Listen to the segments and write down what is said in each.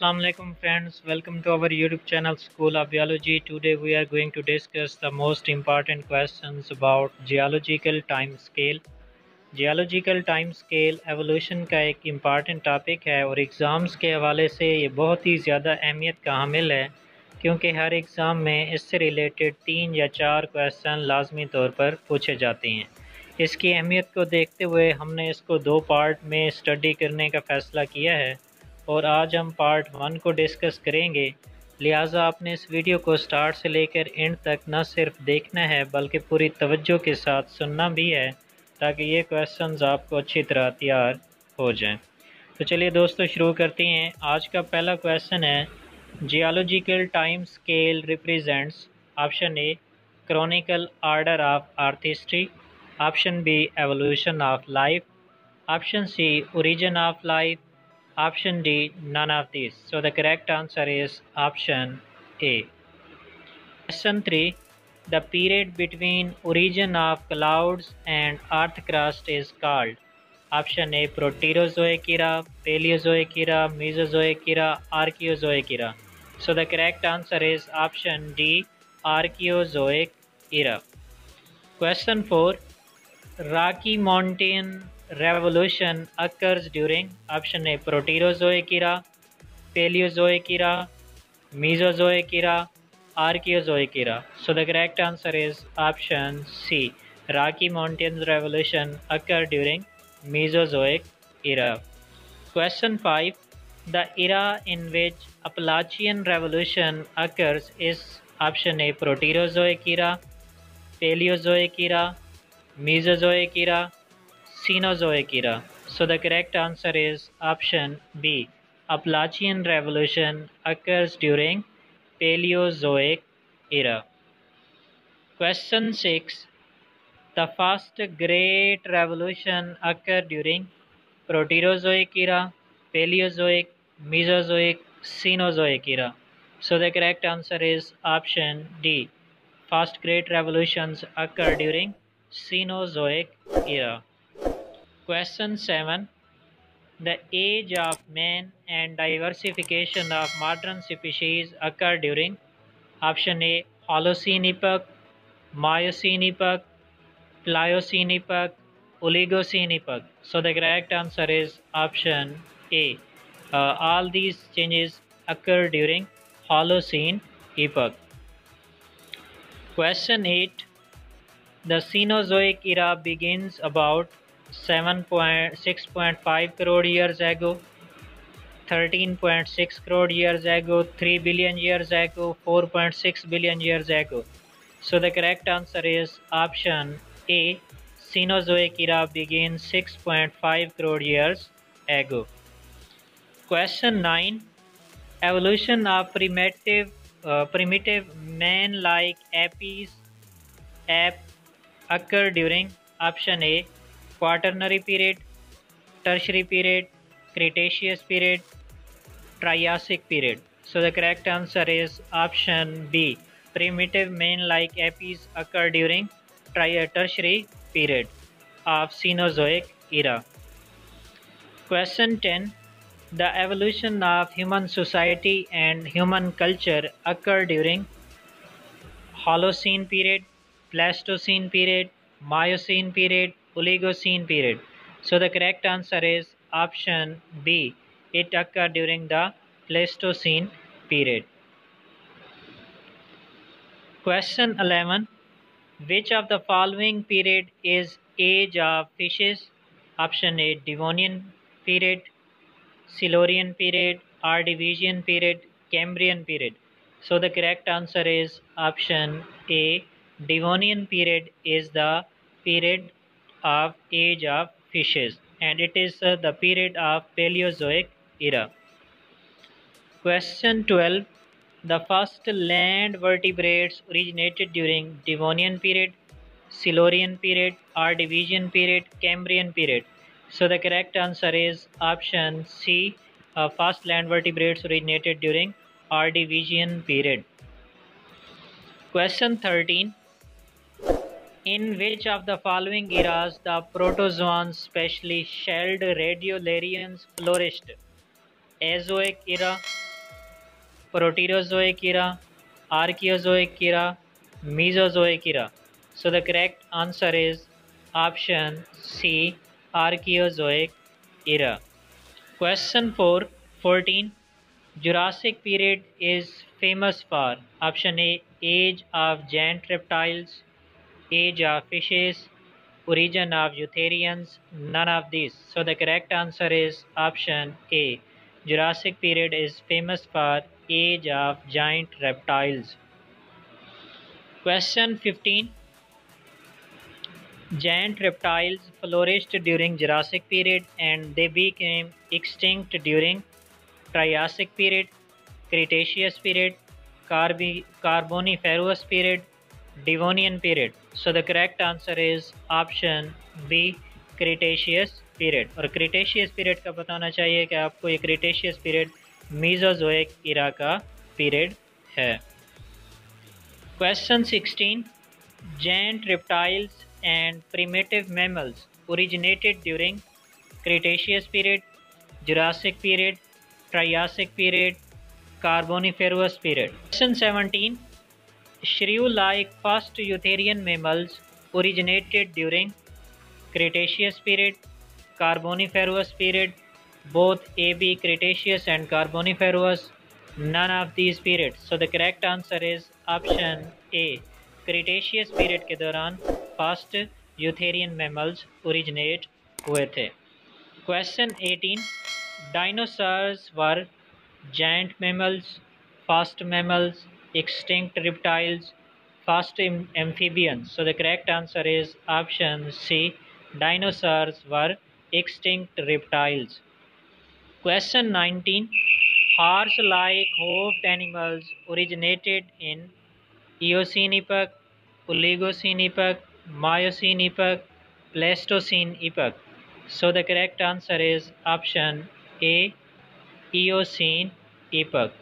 Assalamu alaikum, friends. Welcome to our youtube channel, school of biology today we are going to discuss the most important questions about geological time scale. Geological time scale evolution का एक important topic है और exams के हवाले से ये बहुत ही ज़्यादा अहमियत का हामिल है, क्योंकि हर एग्ज़ाम में इससे रिलेटेड तीन या चार क्वेश्चन लाजमी तौर पर पूछे जाते हैं। इसकी अहमियत को देखते हुए हमने इसको दो पार्ट में स्टडी करने का फ़ैसला किया है। और आज हम पार्ट वन को डिस्कस करेंगे। लिहाजा आपने इस वीडियो को स्टार्ट से लेकर एंड तक न सिर्फ़ देखना है, बल्कि पूरी तवज्जो के साथ सुनना भी है, ताकि ये क्वेश्चंस आपको अच्छी तरह तैयार हो जाएँ। तो चलिए दोस्तों, शुरू करते हैं। आज का पहला क्वेश्चन है geological time scale represents option A chronicle order of earth history option B evolution of life option C origin of life Option D, none of these. So the correct answer is option A. Question 3. The period between origin of clouds and earth crust is called Option A Proterozoic era, Paleozoic era, Mesozoic era, Archaeozoic era. So the correct answer is option D Archaeozoic era. Question 4 Rocky Mountain revolution occurs during option A Proterozoic era, Paleozoic era, Mesozoic era, Archaeozoic era. So the correct answer is option C. Rocky Mountains revolution occurred during Mesozoic era. Question 5. The era in which Appalachian revolution occurs is option A Proterozoic era, Paleozoic era, Mesozoic era, Cenozoic era. So the correct answer is option B. Appalachian Revolution occurs during Paleozoic era. Question 6. The first Great Revolution occurred during Proterozoic era, Paleozoic, Mesozoic, Cenozoic era. So the correct answer is option D. First Great Revolutions occurred during Cenozoic era. Question 7. The age of man and diversification of modern species occur during option A Holocene epoch, Miocene epoch, Pliocene epoch, Oligocene epoch. So the correct answer is option A. Uh, all these changes occur during Holocene epoch. Question 8. The Cenozoic era begins about 7.6.5 crore years ago 13.6 crore years ago 3 billion years ago 4.6 billion years ago. So the correct answer is option a Cenozoic era begins 6.5 crore years ago. Question 9 evolution of primitive uh, primitive man like apes ape occur during option a Quaternary period, Tertiary period, Cretaceous period, Triassic period. So the correct answer is option B. Primitive man-like apes occur during Tertiary period of Cenozoic era. Question 10. The evolution of human society and human culture occurred during Holocene period, Pleistocene period, Miocene period, Oligocene period. So the correct answer is option B. It occurred during the Pleistocene period. Question 11. Which of the following period is age of fishes? Option A. Devonian period, Silurian period, Ordovician period, Cambrian period. So the correct answer is option A. Devonian period is the period of age of fishes and it is uh, the period of Paleozoic era. Question 12. The first land vertebrates originated during Devonian period, Silurian period, Ordovician period, Cambrian period. So the correct answer is option C. Uh, first land vertebrates originated during Ordovician period. Question 13. In which of the following eras the protozoans, especially shelled radiolarians, flourished? Azoic era, Proterozoic era, Archaeozoic era, Mesozoic era. So the correct answer is option C, Archaeozoic era. Question 4, 14. Jurassic period is famous for option A, age of giant reptiles, age of fishes, origin of eutherians, none of these. So the correct answer is option A. Jurassic period is famous for age of giant reptiles. Question 15. Giant reptiles flourished during Jurassic period and they became extinct during Triassic period, Cretaceous period, Carboniferous period, Devonian period. So the correct answer is option B Cretaceous period और Cretaceous period का बताना चाहिए कि आपको ये Cretaceous period Mesozoic era का period है question 16 giant reptiles and primitive mammals originated during Cretaceous period, Jurassic period, Triassic period, Carboniferous period. Question 17 श्रियुला like fast eutherian mammals originated during Cretaceous period Carboniferous period both A B Cretaceous and Carboniferous none of these period so the correct answer is option A Cretaceous period के दौरान fast eutherian mammals originate हुए थे। Question eighteen dinosaurs were giant mammals fast mammals extinct reptiles, fast amphibians. So the correct answer is option C. Dinosaurs were extinct reptiles. Question 19. Horse-like hoofed animals originated in Eocene epoch, Oligocene epoch, Miocene epoch, Pleistocene epoch. So the correct answer is option A. Eocene epoch.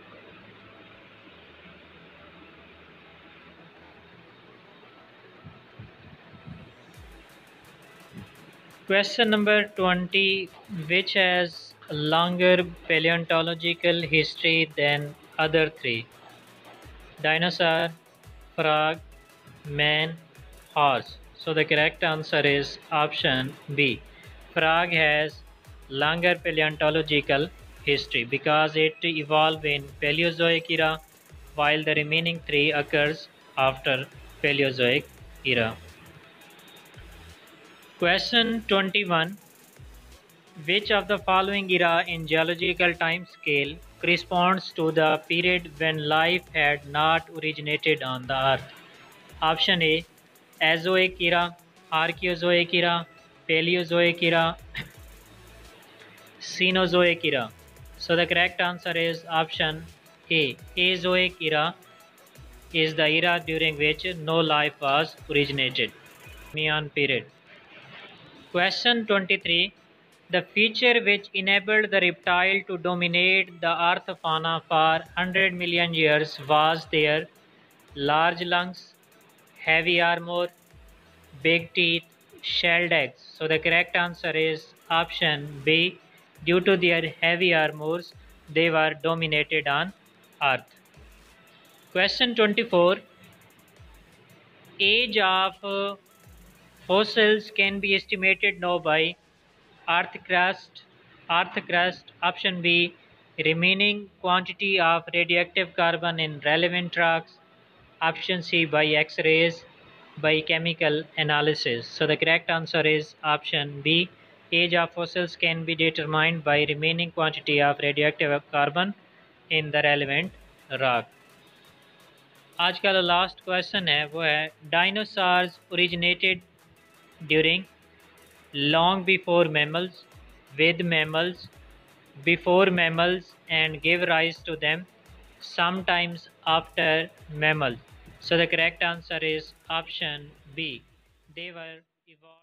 Question number 20 Which has longer paleontological history than other three? Dinosaur, frog, man, horse. So the correct answer is option B. Frog has longer paleontological history because it evolved in Paleozoic era while the remaining three occurs after Paleozoic era. Question 21. Which of the following era in geological time scale corresponds to the period when life had not originated on the earth? Option A. Azoic era, Archaeozoic era, Paleozoic era, Cenozoic era. So the correct answer is option A. Azoic era is the era during which no life was originated. Mian period. Question 23. The feature which enabled the reptile to dominate the earth fauna for 100 million years was their large lungs, heavy armor, big teeth, shelled eggs. So the correct answer is option B. Due to their heavy armors, they were dominated on earth. Question 24. Age of Fossils can be estimated now by earth crust, earth crust, option B, remaining quantity of radioactive carbon in relevant rocks, option C by X-rays, by chemical analysis. So the correct answer is option B. Age of fossils can be determined by remaining quantity of radioactive carbon in the relevant rock. आज का जो last question है वो है dinosaurs originated during long before mammals, with mammals, before mammals and gave rise to them sometimes after mammals. So the correct answer is option B. They were evolved.